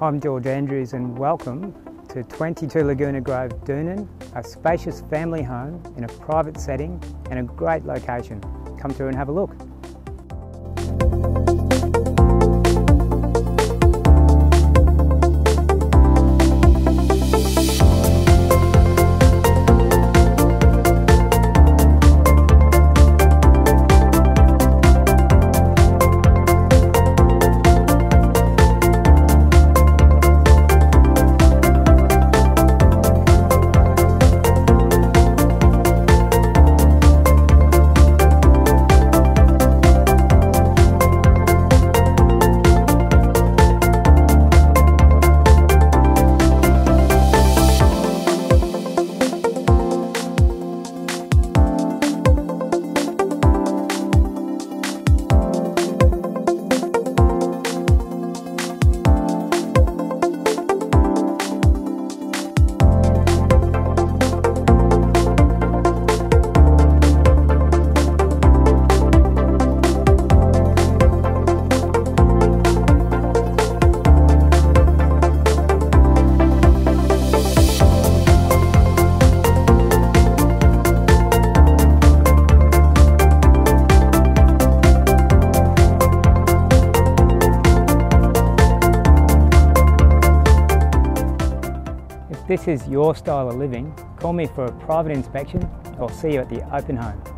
I'm George Andrews and welcome to 22 Laguna Grove, Doonan, a spacious family home in a private setting and a great location. Come through and have a look. If this is your style of living, call me for a private inspection or see you at the open home.